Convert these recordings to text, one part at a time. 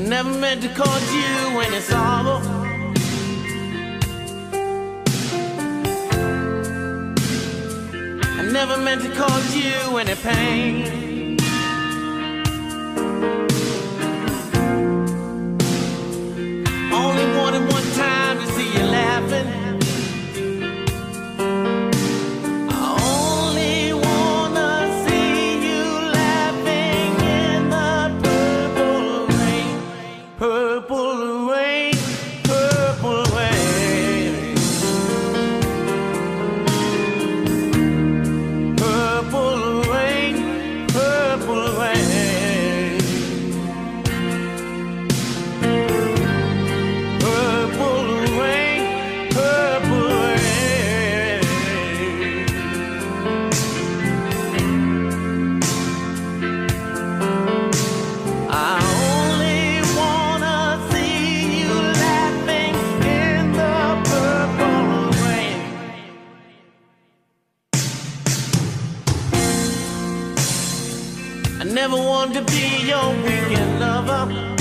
I never meant to cause you any sorrow. I never meant to cause you any pain. I never wanted to be your weekend lover.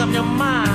of your mind.